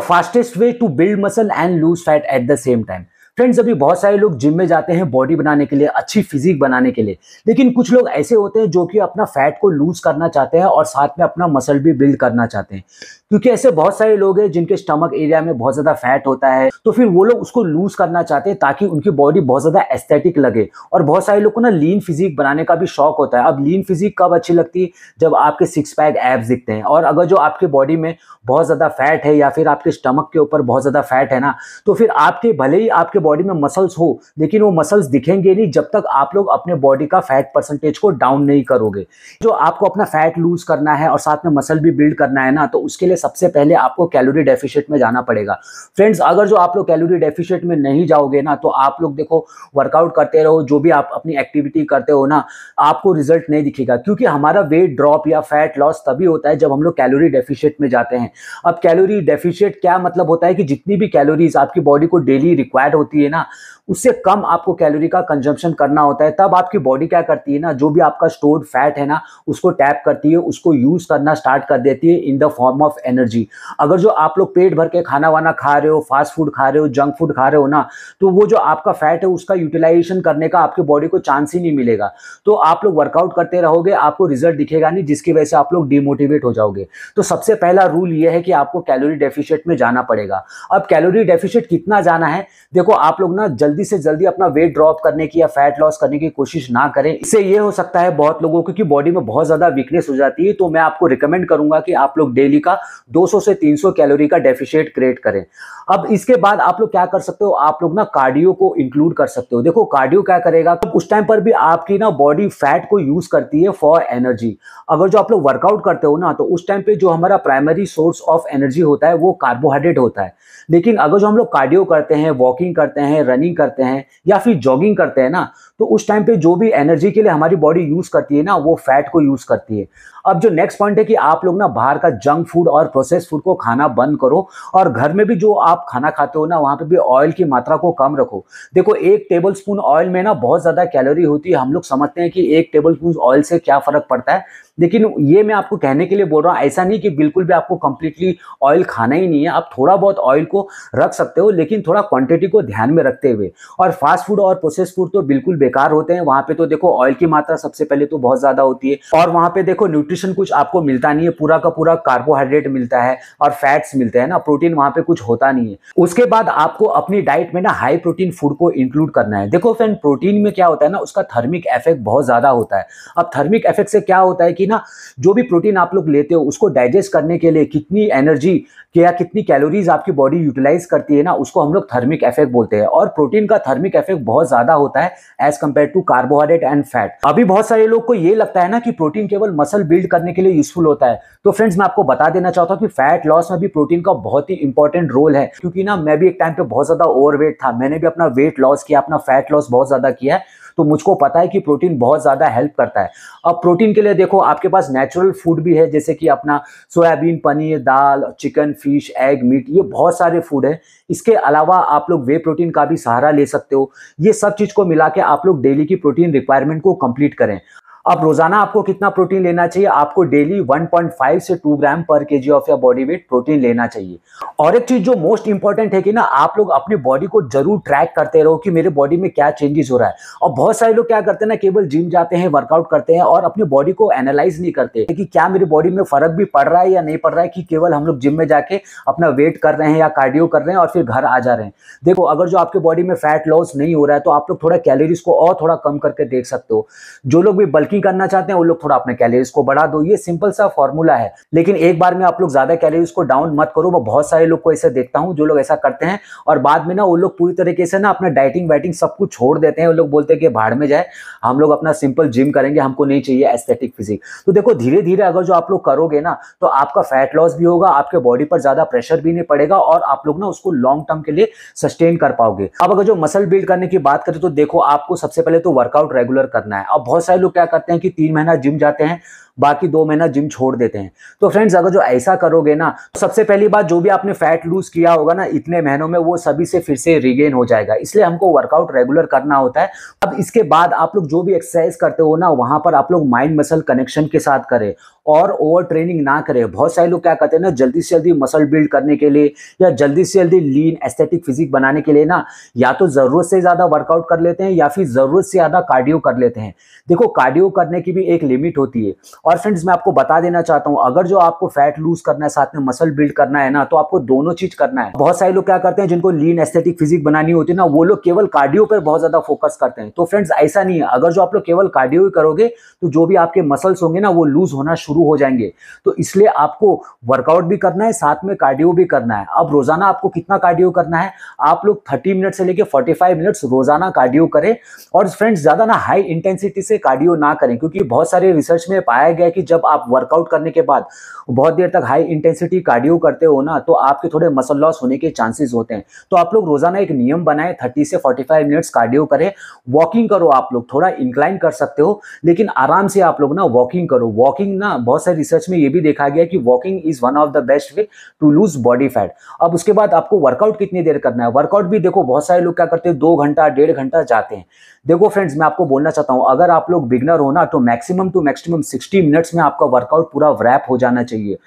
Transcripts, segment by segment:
Fastest way to build muscle and lose fat at the same time friends अभी बहुत सारे लोग gym में जाते हैं बॉडी बनाने के लिए, अच्छी फिजिक बनाने के लिए। लेकिन कुछ लोग ऐसे होते हैं जो कि अपना फैट को लूज करना चाहते हैं और साथ में अपना मसल भी बिल्ड करना चाहते हैं। क्योंकि ऐसे बहुत सारे लोग हैं जिनके स्टमक एरिया में बहुत ज़्यादा फैट होता है तो फिर वो लोग उसको लूज करना चाहते हैं ताकि उनकी बॉडी बहुत ज़्यादा एस्थेटिक लगे। और बहुत सारे लोग को ना लीन फिजिक बनाने का भी शौक होता है। अब लीन फिजिक कब अच्छी लगती है? जब आपके सिक्स पैक एब्स दिखते हैं। और अगर जो आपके बॉडी में बहुत ज़्यादा फैट है या फिर आपके स्टमक के ऊपर बहुत ज़्यादा फैट है ना तो फिर आपके, भले ही आपके बॉडी में मसल्स हो, लेकिन वो मसल्स दिखेंगे नहीं जब तक आप लोग अपने बॉडी का फैट परसेंटेज को डाउन नहीं करोगे। जो आपको अपना फैट लूज करना है और साथ में मसल भी बिल्ड करना है ना तो उसके लिए सबसे पहले आपको कैलोरी डेफिशिएट में जाना पड़ेगा। फ्रेंड्स अगर जो आप लोग कैलोरी डेफिशिएट में नहीं जाओगे ना तो आप लोग देखो वर्कआउट करते रहो, जो भी आप अपनी एक्टिविटी करते हो ना, आपको रिज़ल्ट नहीं दिखेगा। क्योंकि हमारा वेट ड्रॉप या फैट लॉस तभी होता है जब हम लोग कैलोरी डेफिशिएट में जाते हैं। अब कैलोरी डेफिशिएट क्या मतलब होता है कि जितनी भी कैलोरीज आपकी बॉडी को डेली रिक्वायर्ड होती है ना, उससे कम आपको कैलोरी का कंजम्पशन करना होता है। तब आपकी बॉडी क्या करती है ना, जो भी आपका स्टोर्ड फैट है ना, उसको टैप करती है, उसको यूज़ करना स्टार्ट कर देती है in the form of energy अगर जो आप लोग पेट भर के खाना वाना खा रहे हो फास्ट फ़ूड खा रहे हो जंक फ़ूड खा रहे हो ना तो वो जो आपका फैट है, उसका यूटिलाइजेशन करने का आपके बॉडी को चांस ही नहीं मिलेगा। तो आप लोग वर्कआउट करते रहोगे, आपको रिज़ल्ट दिखेगा नहीं, जिसकी वजह से आप लोग डिमोटिवेट हो जाओगे। तो सबसे पहला रूल ये है कि आपको कैलोरी डेफिशिएट में जाना पड़ेगा। अब कैलोरी डेफिशिएट कितना जाना है? देखो, आप लोग ना जल्दी से जल्दी अपना वेट ड्रॉप करने की या फैट लॉस करने की कोशिश ना करें। इससे ये हो सकता है बहुत लोगों को कि बॉडी में बहुत ज़्यादा वीकनेस हो जाती है तो मैं आपको रिकमेंड करूँगा कि आप लोग डेली का 200 से 300 कैलोरी का डेफिशिएट क्रिएट करें। अब इसके बाद आप लोग क्या कर सकते हो? आप लोग ना कार्डियो को इंक्लूड कर सकते हो। देखो कार्डियो क्या करेगा? तो उस टाइम पर भी आपकी ना बॉडी फैट को यूज़ करती है फॉर एनर्जी अगर जो आप लोग वर्कआउट करते हो ना तो उस टाइम पे जो हमारा प्राइमरी सोर्स ऑफ़ एनर्जी होता है, वो कार्बोहाइड्रेट होता है। लेकिन अगर जो हम लोग कार्डियो करते हैं वॉकिंग करते हैं रनिंग करते हैं, या फिर जॉगिंग करते हैं ना तो उस टाइम पे जो भी एनर्जी के लिए हमारी बॉडी यूज़ करती है ना, वो फैट को यूज़ करती है। अब जो नेक्स्ट पॉइंट है कि आप लोग ना बाहर का जंक फ़ूड और प्रोसेस फ़ूड को खाना बंद करो और घर में भी जो आप खाना खाते हो ना, वहाँ पे भी ऑयल की मात्रा को कम रखो। देखो, एक टेबल स्पून ऑयल में ना बहुत ज़्यादा कैलोरी होती है। हम लोग समझते हैं कि एक टेबल स्पून ऑयल से क्या फ़र्क पड़ता है। लेकिन ये मैं आपको कहने के लिए बोल रहा हूँ, ऐसा नहीं कि बिल्कुल भी आपको कंप्लीटली ऑयल खाना ही नहीं है। आप थोड़ा बहुत ऑयल को रख सकते हो, लेकिन थोड़ा क्वांटिटी को ध्यान में रखते हुए। और फास्ट फ़ूड और प्रोसेस फ़ूड तो बिल्कुल बेकार होते हैं। वहाँ पे तो देखो ऑयल की मात्रा सबसे पहले तो बहुत ज़्यादा होती है। और वहाँ पे देखो न्यूट्रिशन कुछ आपको मिलता नहीं है। पूरा का पूरा कार्बोहाइड्रेट मिलता है और फैट्स मिलते हैं ना। प्रोटीन वहाँ पे कुछ होता नहीं है। उसके बाद आपको अपनी डाइट में ना हाई प्रोटीन फ़ूड को इंक्लूड करना है। देखो फ्रेंड प्रोटीन में क्या होता है ना, उसका थर्मिक इफ़ेक्ट बहुत ज़्यादा होता है। अब थर्मिक इफ़ेक्ट से क्या होता है कि ना, जो भी प्रोटीन आप लोग लेते हो, उसको डाइजेस्ट करने के लिए कितनी एनर्जी या कितनी कैलोरीज आपकी बॉडी यूटिलाइज करती है ना, उसको हम लोग थर्मिक इफ़ेक्ट बोलते हैं। और प्रोटीन का थर्मिक इफ़ेक्ट बहुत ज़्यादा होता है as compared to carbohydrate and fat अभी बहुत सारे लोग को ये लगता है ना कि प्रोटीन केवल मसल बिल्ड करने के लिए यूजफुल होता है। तो फ्रेंड्स मैं आपको बता देना चाहता हूँ कि फैट लॉस में भी प्रोटीन का बहुत ही इंपॉर्टेंट रोल है। क्योंकि ना, मैं भी एक टाइम पे बहुत ज़्यादा ओवरवेट था। मैंने भी अपना वेट लॉस किया, अपना फैट लॉस बहुत ज़्यादा किया है। तो मुझको पता है कि प्रोटीन बहुत ज़्यादा हेल्प करता है। अब प्रोटीन के लिए देखो, आपके पास नेचुरल फ़ूड भी है, जैसे कि अपना सोयाबीन, पनीर, दाल, चिकन, फ़िश, एग, मीट, ये बहुत सारे फ़ूड है। इसके अलावा आप लोग वे प्रोटीन का भी सहारा ले सकते हो। ये सब चीज़ को मिला के आप लोग डेली की प्रोटीन रिक्वायरमेंट को कंप्लीट करें। अब रोज़ाना आपको कितना प्रोटीन लेना चाहिए? आपको डेली 1.5 से 2 ग्राम पर केजी ऑफ़ या बॉडी वेट प्रोटीन लेना चाहिए। और एक चीज़ जो मोस्ट इंपॉर्टेंट है कि ना, आप लोग अपनी बॉडी को ज़रूर ट्रैक करते रहो कि मेरे बॉडी में क्या चेंजेस हो रहा है। और बहुत सारे लोग क्या करते हैं ना, केवल जिम जाते हैं वर्कआउट करते हैं और अपनी बॉडी को एनालाइज नहीं करते कि क्या मेरी बॉडी में फ़र्क भी पड़ रहा है या नहीं पड़ रहा है कि केवल हम लोग जिम में जाके अपना वेट कर रहे हैं या कार्डियो कर रहे हैं और फिर घर आ जा रहे हैं। देखो, अगर जो आपके बॉडी में फैट लॉस नहीं हो रहा है तो आप लोग थोड़ा कैलोरीज को और थोड़ा कम करके देख सकते हो। जो लोग भी बल्कि वर्किंग करना चाहते हैं, वो लोग थोड़ा अपने कैलोरीज को बढ़ा दो। ये सिंपल सा फॉर्मूला है। लेकिन एक बार में आप लोग ज़्यादा कैलोरीज को डाउन मत करो। मैं बहुत सारे लोग को ऐसे देखता हूँ, जो लोग ऐसा करते हैं और बाद में ना वो लोग पूरी तरीके से ना अपना डाइटिंग वाइटिंग सब कुछ छोड़ देते हैं। वो लोग बोलते हैं कि भाड़ में जाए, हम लोग अपना सिंपल जिम करेंगे, हमको नहीं चाहिए एस्थेटिक फिजिक तो देखो धीरे धीरे अगर जो आप लोग करोगे ना तो आपका फैट लॉस भी होगा, आपके बॉडी पर ज़्यादा प्रेशर भी नहीं पड़ेगा और आप लोग ना उसको लॉन्ग टर्म के लिए सस्टेन कर पाओगे। अब अगर जो मसल बिल्ड करने की बात करें तो देखो, आपको सबसे पहले तो वर्कआउट रेगुलर करना है। अब बहुत सारे लोग क्या करते हैं कि तीन महीना जिम जाते हैं। बाकी दो महीना जिम छोड़ देते हैं। तो फ्रेंड्स अगर जो ऐसा करोगे ना तो सबसे पहली बात, जो भी आपने फैट लूज किया होगा ना, इतने महीनों में वो सभी से फिर से रिगेन हो जाएगा। इसलिए हमको वर्कआउट रेगुलर करना होता है। अब इसके बाद आप लोग जो भी एक्सरसाइज करते हो ना, वहाँ पर आप लोग माइंड मसल कनेक्शन के साथ करें और ओवर ट्रेनिंग ना करें। बहुत सारे लोग क्या करते हैं ना, जल्दी से जल्दी मसल बिल्ड करने के लिए या जल्दी से जल्दी लीन एस्थेटिक फिजिक बनाने के लिए ना, या तो ज़रूरत से ज़्यादा वर्कआउट कर लेते हैं या फिर ज़रूरत से ज़्यादा कार्डियो कर लेते हैं। देखो कार्डियो करने की भी एक लिमिट होती है। और फ्रेंड्स मैं आपको बता देना चाहता हूँ, अगर जो आपको फैट लूज करना है, साथ में मसल बिल्ड करना है ना तो आपको दोनों चीज़ करना है। बहुत सारे लोग क्या करते हैं, जिनको लीन एस्थेटिक फिजिक बनानी होती है ना, वो लोग केवल कार्डियो पर बहुत ज़्यादा फोकस करते हैं। तो फ्रेंड्स ऐसा नहीं है। अगर जो आप लोग केवल कार्डियो ही करोगे तो जो भी आपके मसल्स होंगे ना, वो लूज होना शुरू हो जाएँगे। तो इसलिए आपको वर्कआउट भी करना है, साथ में कार्डियो भी करना है। अब रोज़ाना आपको कितना कार्डियो करना है? आप लोग थर्टी मिनट से लेकर फोर्टी फाइव मिनट्स रोज़ाना कार्डियो करें। और फ्रेंड्स ज़्यादा ना हाई इंटेंसिटी से कार्डियो ना करें, क्योंकि बहुत सारे रिसर्च में पाया गया है कि जब आप वर्कआउट करने के बाद बहुत देर तक हाई इंटेंसिटी कार्डियो करते हो ना तो आपके थोड़े मसल लॉस होने के चांसेस होते हैं। तो आप लोग रोज़ाना एक नियम बनाए थर्टी से फोर्टी फाइव मिनट्स कार्डियो करें। वॉकिंग करो आप लोग, थोड़ा इंक्लाइन कर सकते हो, लेकिन आराम से आप लोग ना वॉकिंग करो। वॉकिंग ना, बहुत सारे रिसर्च में ये भी देखा गया कि walking is one of the best way to lose body fat अब उसके बाद आपको वर्कआउट कितनी देर करना है? वर्कआउट भी देखो, बहुत सारे लोग क्या करते हैं, दो घंटा, डेढ़ घंटा जाते हैं। देखो फ्रेंड्स मैं आपको बोलना चाहता हूँ, अगर आप लोग बिगनर हो ना तो मैक्सिमम टू मैक्सिमम 60 मिनट्स में आपका वर्कआउट पूरा रैप हो जाना चाहिए।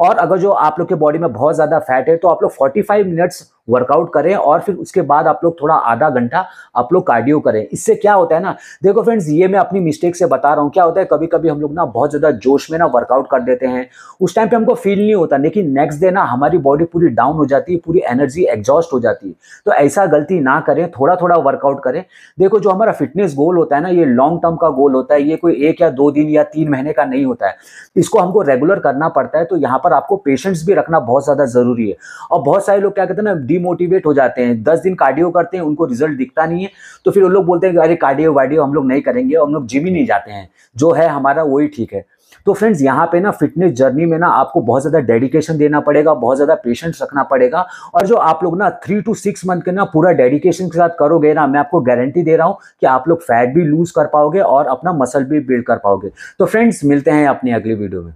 और अगर जो आप लोग के बॉडी में बहुत ज़्यादा फैट है तो आप लोग 45 मिनट्स वर्कआउट करें और फिर उसके बाद आप लोग थोड़ा आधा घंटा आप लोग कार्डियो करें। इससे क्या होता है ना, देखो फ्रेंड्स ये मैं अपनी मिस्टेक से बता रहा हूँ। क्या होता है कभी कभी हम लोग ना बहुत ज़्यादा जोश में ना वर्कआउट कर देते हैं। उस टाइम पे हमको फील नहीं होता, लेकिन नेक्स्ट डे ना हमारी बॉडी पूरी डाउन हो जाती है, पूरी एनर्जी एग्जॉस्ट हो जाती है। तो ऐसा गलती ना करें थोड़ा थोड़ा वर्कआउट करें। देखो, जो हमारा फिटनेस गोल होता है ना, ये लॉन्ग टर्म का गोल होता है, ये कोई एक या दो दिन या तीन महीने का नहीं होता है। इसको हमको रेगुलर करना पड़ता है तो यहाँ पर आपको पेशेंस भी रखना बहुत ज़्यादा ज़रूरी है। और बहुत सारे लोग क्या कहते हैं ना डिमोटिवेट हो जाते हैं। दस दिन कार्डियो करते हैं, उनको रिज़ल्ट दिखता नहीं है। तो फिर वो लोग बोलते हैं अरे कार्डियो वार्डियो हम लोग नहीं करेंगे, हम लोग जिम ही नहीं जाते हैं। जो है हमारा वही ठीक है। तो फ्रेंड्स यहाँ पे ना फिटनेस जर्नी में ना आपको बहुत ज़्यादा डेडिकेशन देना पड़ेगा, बहुत ज़्यादा पेशेंस रखना पड़ेगा। और जो आप लोग ना थ्री टू सिक्स मंथ के ना पूरा डेडिकेशन के साथ करोगे ना, मैं आपको गारंटी दे रहा हूँ कि आप लोग फैट भी लूज कर पाओगे और अपना मसल भी बिल्ड कर पाओगे। तो फ्रेंड्स मिलते हैं अपनी अगली वीडियो में।